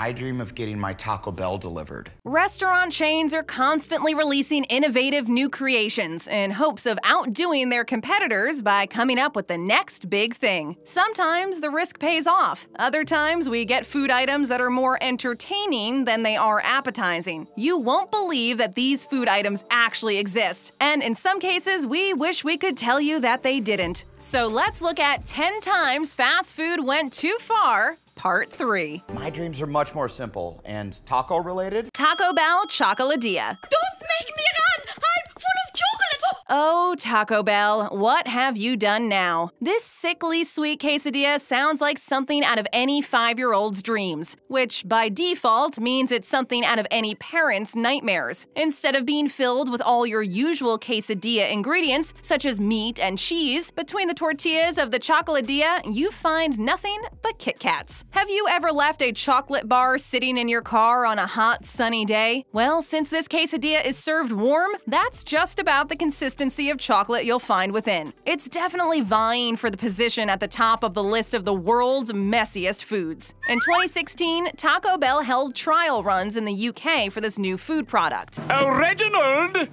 I dream of getting my Taco Bell delivered. Restaurant chains are constantly releasing innovative new creations in hopes of outdoing their competitors by coming up with the next big thing. Sometimes the risk pays off. Other times we get food items that are more entertaining than they are appetizing. You won't believe that these food items actually exist. And in some cases, we wish we could tell you that they didn't. So let's look at 10 times fast food went too far Part 3. My dreams are much more simple and taco related. Taco Bell Chocoladilla. Don't make me run! I'm full of chocolate! Oh, Taco Bell, what have you done now? This sickly sweet quesadilla sounds like something out of any five year old's dreams, which by default means it's something out of any parent's nightmares. Instead of being filled with all your usual quesadilla ingredients, such as meat and cheese, between the tortillas of the chocoladilla, you find nothing but Kit Kats. Have you ever left a chocolate bar sitting in your car on a hot, sunny day? Well, since this quesadilla is served warm, that's just about the consistency of chocolate you'll find within. It's definitely vying for the position at the top of the list of the world's messiest foods. In 2016, Taco Bell held trial runs in the UK for this new food product. Oh, Reginald!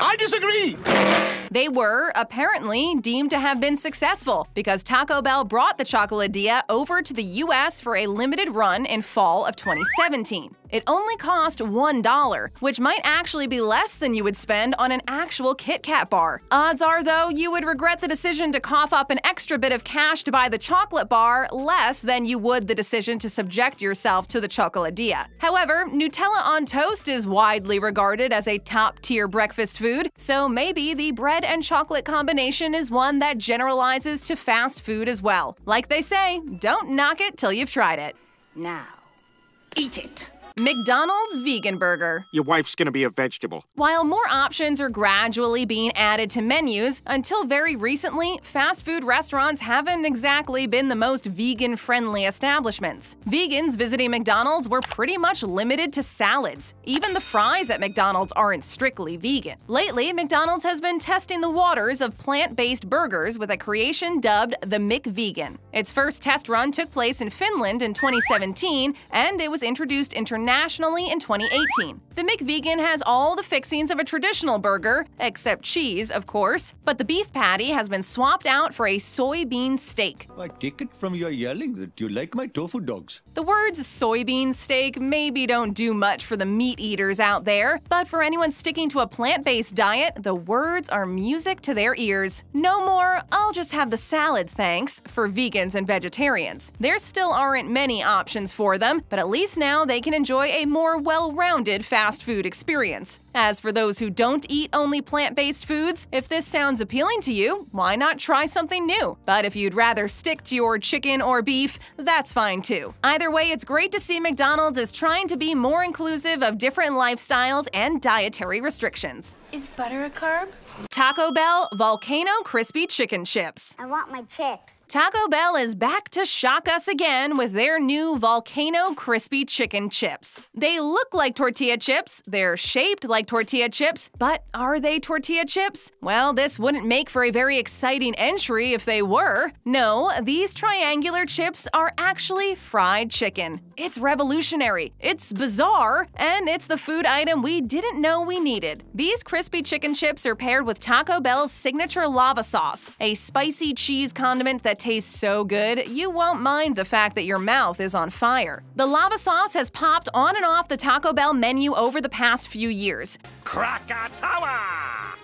I disagree! They were, apparently, deemed to have been successful because Taco Bell brought the Chocoladilla over to the US for a limited run in fall of 2017. It only cost $1, which might actually be less than you would spend on an actual Kit Kat bar. Odds are, though, you would regret the decision to cough up an extra bit of cash to buy the chocolate bar less than you would the decision to subject yourself to the Chocoladilla. However, Nutella on toast is widely regarded as a top tier breakfast food, so maybe the bread and chocolate combination is one that generalizes to fast food as well. Like they say, don't knock it till you've tried it. Now, eat it. McDonald's Vegan Burger. Your wife's gonna be a vegetable. While more options are gradually being added to menus, until very recently, fast food restaurants haven't exactly been the most vegan friendly establishments. Vegans visiting McDonald's were pretty much limited to salads. Even the fries at McDonald's aren't strictly vegan. Lately, McDonald's has been testing the waters of plant based burgers with a creation dubbed the McVegan. Its first test run took place in Finland in 2017, and it was introduced internationally internationally in 2018. The McVegan has all the fixings of a traditional burger, except cheese, of course, but the beef patty has been swapped out for a soybean steak. I take it from your yelling that you like my tofu dogs. The words soybean steak maybe don't do much for the meat eaters out there, but for anyone sticking to a plant based diet, the words are music to their ears. No more, I'll just have the salad, thanks, for vegans and vegetarians. There still aren't many options for them, but at least now they can enjoy enjoy a more well rounded fast food experience. As for those who don't eat only plant based foods, if this sounds appealing to you, why not try something new? But if you'd rather stick to your chicken or beef, that's fine too. Either way, it's great to see McDonald's is trying to be more inclusive of different lifestyles and dietary restrictions. Is butter a carb? Taco Bell Volcano Crispy Chicken Chips. I want my chips. Taco Bell is back to shock us again with their new Volcano Crispy Chicken Chips. They look like tortilla chips, they're shaped like tortilla chips, but are they tortilla chips? Well, this wouldn't make for a very exciting entry if they were. No, these triangular chips are actually fried chicken. It's revolutionary, it's bizarre, and it's the food item we didn't know we needed. These crispy chicken chips are paired with Taco Bell's signature lava sauce, a spicy cheese condiment that tastes so good you won't mind the fact that your mouth is on fire. The lava sauce has popped on and off the Taco Bell menu over the past few years. Krakatawa!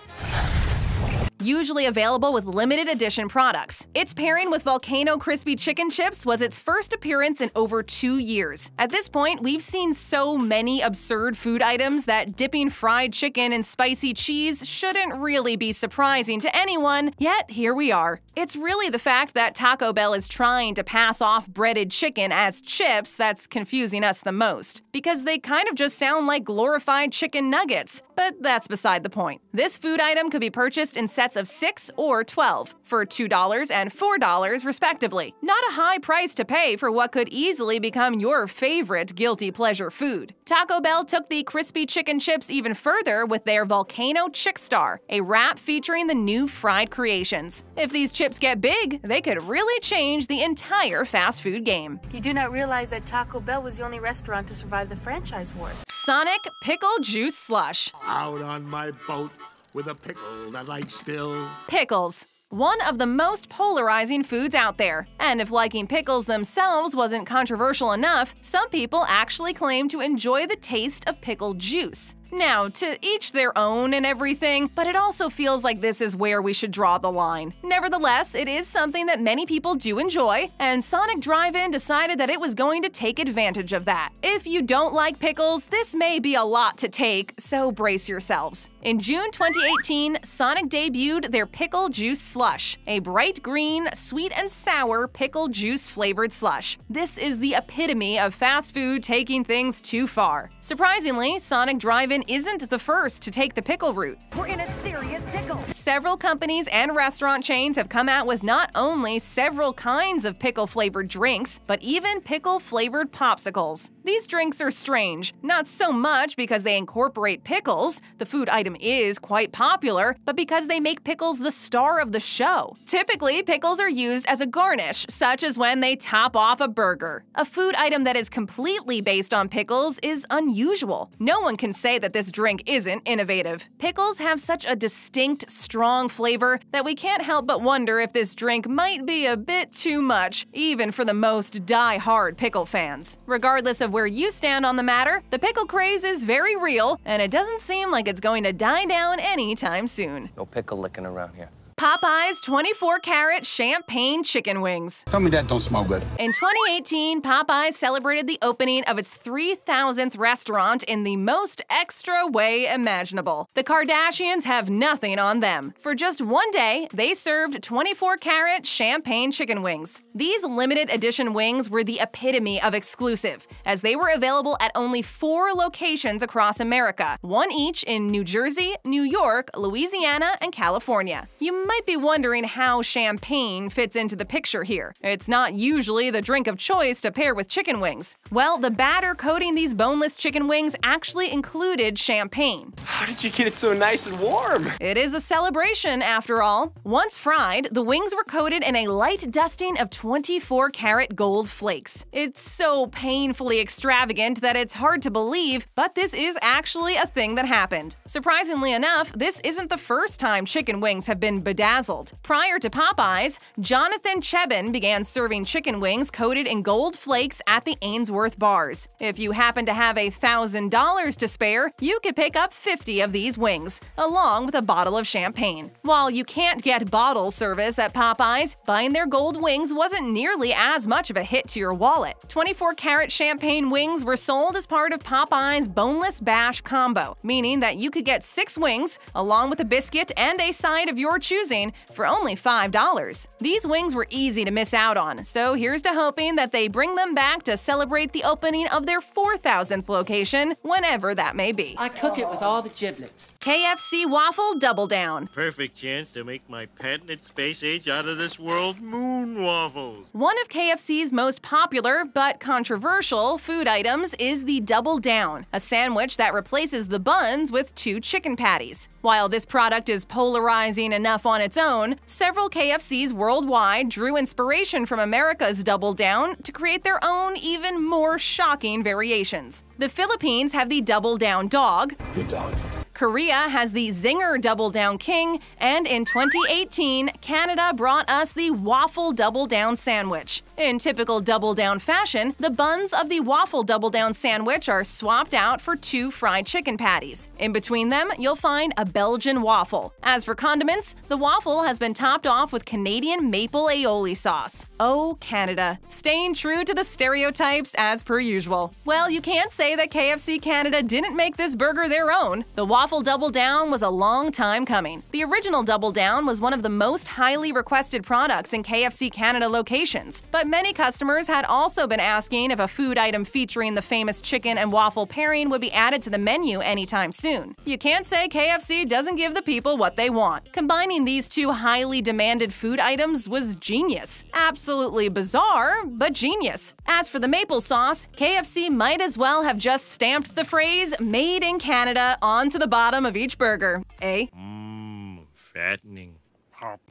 Usually available with limited edition products. Its pairing with Volcano Crispy Chicken Chips was its first appearance in over two years. At this point, we've seen so many absurd food items that dipping fried chicken in spicy cheese shouldn't really be surprising to anyone, yet here we are. It's really the fact that Taco Bell is trying to pass off breaded chicken as chips that's confusing us the most, because they kind of just sound like glorified chicken nuggets. But that's beside the point. This food item could be purchased in sets sets of 6 or 12 for $2 and $4 respectively. Not a high price to pay for what could easily become your favorite guilty pleasure food. Taco Bell took the crispy chicken chips even further with their Volcano Chick Star, a wrap featuring the new fried creations. If these chips get big, they could really change the entire fast food game. You do not realize that Taco Bell was the only restaurant to survive the franchise wars. Sonic Pickle Juice Slush. Out on my boat with a pickle that I still. Pickles. One of the most polarizing foods out there. And if liking pickles themselves wasn't controversial enough, some people actually claim to enjoy the taste of pickle juice. Now, to each their own and everything, but it also feels like this is where we should draw the line. Nevertheless, it is something that many people do enjoy, and Sonic Drive-In decided that it was going to take advantage of that. If you don't like pickles, this may be a lot to take, so brace yourselves. In June 2018, Sonic debuted their Pickle Juice Slush, a bright green, sweet and sour pickle juice flavored slush. This is the epitome of fast food taking things too far. Surprisingly, Sonic Drive-In isn't the first to take the pickle route. We're in a serious pickle. Several companies and restaurant chains have come out with not only several kinds of pickle flavored drinks, but even pickle flavored popsicles. These drinks are strange, not so much because they incorporate pickles, the food item is quite popular, but because they make pickles the star of the show. Typically, pickles are used as a garnish, such as when they top off a burger. A food item that is completely based on pickles is unusual. No one can say that this drink isn't innovative. Pickles have such a distinct, strong flavor that we can't help but wonder if this drink might be a bit too much, even for the most die-hard pickle fans. Regardless of where you stand on the matter, the pickle craze is very real, and it doesn't seem like it's going to die down anytime soon. No pickle licking around here. Popeyes 24 karat champagne chicken wings. Tell me that don't smell good. In 2018, Popeyes celebrated the opening of its 3,000th restaurant in the most extra way imaginable. The Kardashians have nothing on them. For just one day, they served 24 karat champagne chicken wings. These limited edition wings were the epitome of exclusive, as they were available at only four locations across America, one each in New Jersey, New York, Louisiana, and California. You might be wondering how champagne fits into the picture here. It's not usually the drink of choice to pair with chicken wings. Well, the batter coating these boneless chicken wings actually included champagne. How did you get it so nice and warm? It is a celebration, after all. Once fried, the wings were coated in a light dusting of 24 karat gold flakes. It's so painfully extravagant that it's hard to believe, but this is actually a thing that happened. Surprisingly enough, this isn't the first time chicken wings have been bedazzled. Prior to Popeyes, Jonathan Cheban began serving chicken wings coated in gold flakes at the Ainsworth bars. If you happen to have $1,000 to spare, you could pick up 50 of these wings, along with a bottle of champagne. While you can't get bottle service at Popeyes, buying their gold wings wasn't nearly as much of a hit to your wallet. 24 karat champagne wings were sold as part of Popeyes' Boneless Bash combo, meaning that you could get six wings, along with a biscuit and a side of your choosing for only $5. These wings were easy to miss out on, so here's to hoping that they bring them back to celebrate the opening of their 4,000th location, whenever that may be. I cook it with all the giblets. KFC Waffle Double Down. Perfect chance to make my patented space age out of this world moon waffles. One of KFC's most popular but controversial food items is the Double Down, a sandwich that replaces the buns with two chicken patties. While this product is polarizing enough on its own, several KFCs worldwide drew inspiration from America's Double Down to create their own, even more shocking variations. The Philippines have the Double Down Dog. Good dog. Korea has the Zinger Double Down King, and in 2018, Canada brought us the Waffle Double Down Sandwich. In typical Double Down fashion, the buns of the Waffle Double Down Sandwich are swapped out for two fried chicken patties. In between them, you'll find a Belgian waffle. As for condiments, the waffle has been topped off with Canadian maple aioli sauce. Oh, Canada. Staying true to the stereotypes as per usual. Well, you can't say that KFC Canada didn't make this burger their own. The waffle Double Down was a long time coming. The original Double Down was one of the most highly requested products in KFC Canada locations, but many customers had also been asking if a food item featuring the famous chicken and waffle pairing would be added to the menu anytime soon. You can't say KFC doesn't give the people what they want. Combining these two highly demanded food items was genius. Absolutely bizarre, but genius. As for the maple sauce, KFC might as well have just stamped the phrase Made in Canada onto the bottom of each burger. Eh? Mmm, fattening.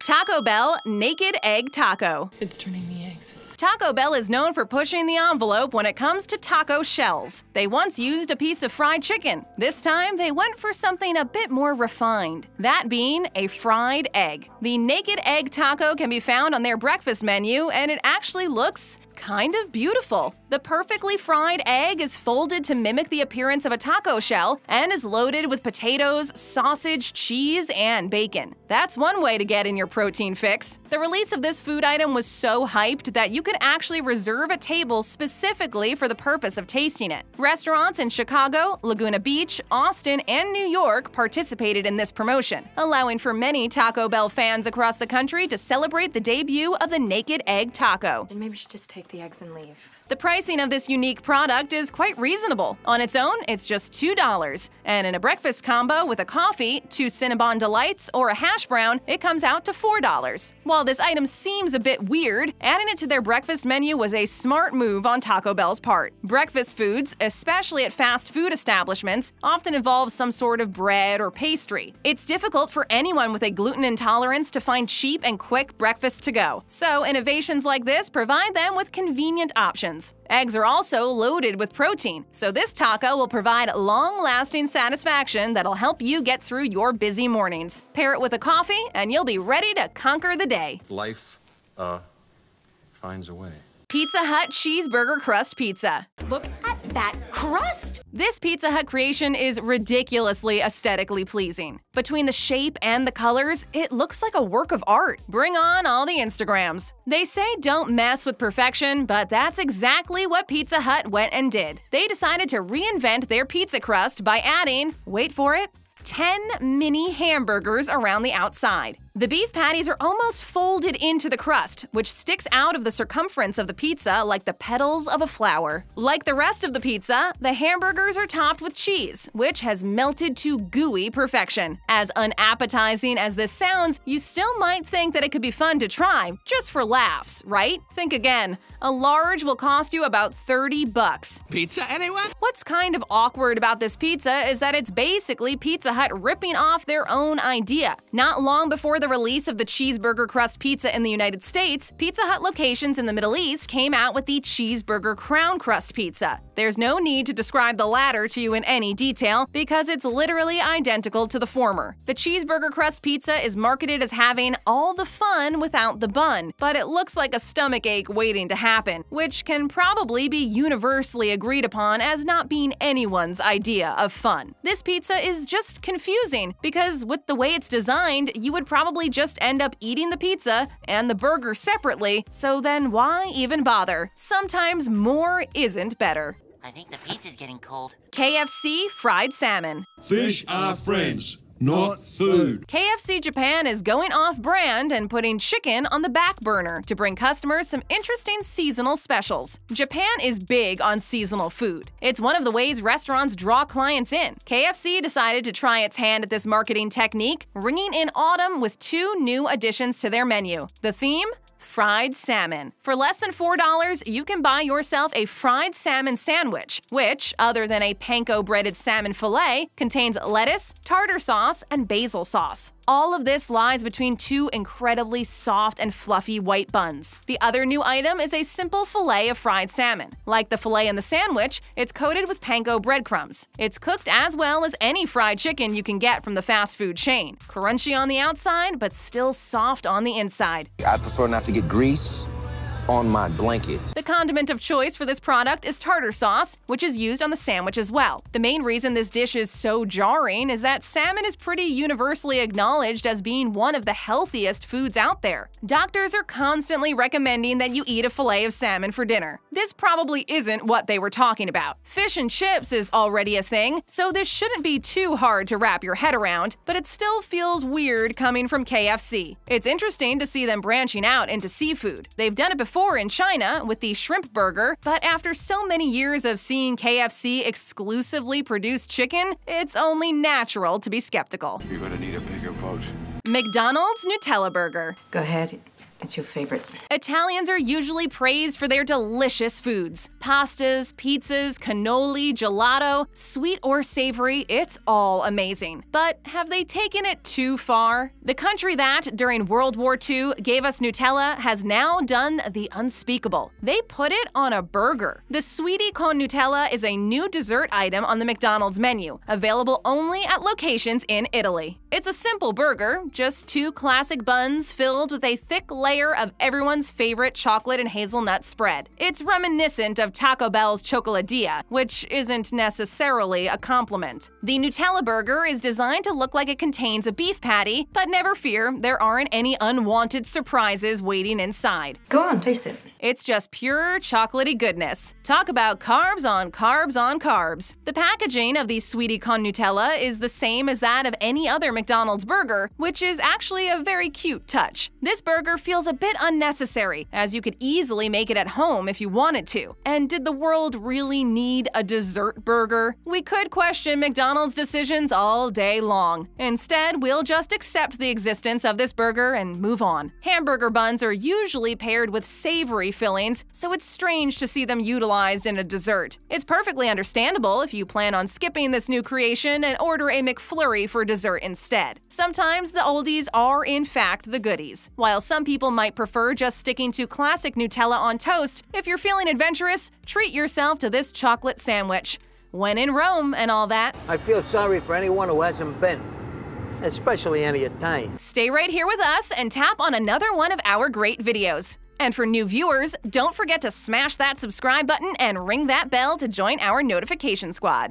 Taco Bell Naked Egg Taco. It's turning the eggs. Taco Bell is known for pushing the envelope when it comes to taco shells. They once used a piece of fried chicken. This time, they went for something a bit more refined, that being a fried egg. The naked egg taco can be found on their breakfast menu, and it actually looks kind of beautiful. The perfectly fried egg is folded to mimic the appearance of a taco shell and is loaded with potatoes, sausage, cheese, and bacon. That's one way to get in your protein fix. The release of this food item was so hyped that you could actually reserve a table specifically for the purpose of tasting it. Restaurants in Chicago, Laguna Beach, Austin, and New York participated in this promotion, allowing for many Taco Bell fans across the country to celebrate the debut of the Naked Egg Taco. And maybe we should just take the eggs and leave. The pricing of this unique product is quite reasonable. On its own, it's just $2. And in a breakfast combo with a coffee, two Cinnabon Delights, or a hash brown, it comes out to $4. While this item seems a bit weird, adding it to their breakfast menu was a smart move on Taco Bell's part. Breakfast foods, especially at fast food establishments, often involve some sort of bread or pastry. It's difficult for anyone with a gluten intolerance to find cheap and quick breakfast to go. So, innovations like this provide them with convenient options. Eggs are also loaded with protein, so this taco will provide long lasting satisfaction that'll help you get through your busy mornings. Pair it with a coffee, and you'll be ready to conquer the day. Life, uh, finds a way. Pizza Hut Cheeseburger Crust Pizza. Look at that crust! This Pizza Hut creation is ridiculously aesthetically pleasing. Between the shape and the colors, it looks like a work of art. Bring on all the Instagrams. They say don't mess with perfection, but that's exactly what Pizza Hut went and did. They decided to reinvent their pizza crust by adding, wait for it, 10 mini hamburgers around the outside. The beef patties are almost folded into the crust, which sticks out of the circumference of the pizza like the petals of a flower. Like the rest of the pizza, the hamburgers are topped with cheese, which has melted to gooey perfection. As unappetizing as this sounds, you still might think that it could be fun to try, just for laughs, right? Think again. A large will cost you about 30 bucks. Pizza, anyone? What's kind of awkward about this pizza is that it's basically Pizza Hut ripping off their own idea. Not long before the release of the cheeseburger crust pizza in the United States, Pizza Hut locations in the Middle East came out with the cheeseburger crown crust pizza. There's no need to describe the latter to you in any detail because it's literally identical to the former. The cheeseburger crust pizza is marketed as having all the fun without the bun, but it looks like a stomach ache waiting to happen, which can probably be universally agreed upon as not being anyone's idea of fun. This pizza is just confusing because with the way it's designed, you would probably just end up eating the pizza and the burger separately, so then why even bother? Sometimes more isn't better. I think the pizza's getting cold. KFC fried salmon. Fish are friends, not food. KFC Japan is going off brand and putting chicken on the back burner to bring customers some interesting seasonal specials. Japan is big on seasonal food. It's one of the ways restaurants draw clients in. KFC decided to try its hand at this marketing technique, ringing in autumn with two new additions to their menu. The theme? Fried salmon. For less than $4, you can buy yourself a fried salmon sandwich, which, other than a panko breaded salmon fillet, contains lettuce, tartar sauce, and basil sauce. All of this lies between two incredibly soft and fluffy white buns. The other new item is a simple fillet of fried salmon. Like the fillet in the sandwich, it's coated with panko breadcrumbs. It's cooked as well as any fried chicken you can get from the fast food chain. Crunchy on the outside, but still soft on the inside. I prefer not to get grease on my blanket. The condiment of choice for this product is tartar sauce, which is used on the sandwich as well. The main reason this dish is so jarring is that salmon is pretty universally acknowledged as being one of the healthiest foods out there. Doctors are constantly recommending that you eat a fillet of salmon for dinner. This probably isn't what they were talking about. Fish and chips is already a thing, so this shouldn't be too hard to wrap your head around, but it still feels weird coming from KFC. It's interesting to see them branching out into seafood. They've done it before in China with the shrimp burger, but after so many years of seeing KFC exclusively produce chicken, it's only natural to be skeptical. You're gonna need a bigger boat. McDonald's Nutella Burger. Go ahead. It's your favorite. Italians are usually praised for their delicious foods. Pastas, pizzas, cannoli, gelato, sweet or savory, it's all amazing. But have they taken it too far? The country that, during World War II, gave us Nutella has now done the unspeakable. They put it on a burger. The Sweety con Nutella is a new dessert item on the McDonald's menu, available only at locations in Italy. It's a simple burger, just two classic buns filled with a thick layer of everyone's favorite chocolate and hazelnut spread. It's reminiscent of Taco Bell's Chocoladilla, which isn't necessarily a compliment. The Nutella burger is designed to look like it contains a beef patty, but never fear, there aren't any unwanted surprises waiting inside. Go on, taste it. It's just pure chocolatey goodness. Talk about carbs on carbs on carbs. The packaging of the Sweety Con Nutella is the same as that of any other McDonald's burger, which is actually a very cute touch. This burger feels a bit unnecessary, as you could easily make it at home if you wanted to. And did the world really need a dessert burger? We could question McDonald's decisions all day long. Instead, we'll just accept the existence of this burger and move on. Hamburger buns are usually paired with savory fillings, so it's strange to see them utilized in a dessert. It's perfectly understandable if you plan on skipping this new creation and order a McFlurry for dessert instead. Sometimes the oldies are, in fact, the goodies. While some people might prefer just sticking to classic Nutella on toast, if you're feeling adventurous, treat yourself to this chocolate sandwich. When in Rome and all that. I feel sorry for anyone who hasn't been, especially any Italian. Stay right here with us and tap on another one of our great videos. And for new viewers, don't forget to smash that subscribe button and ring that bell to join our notification squad.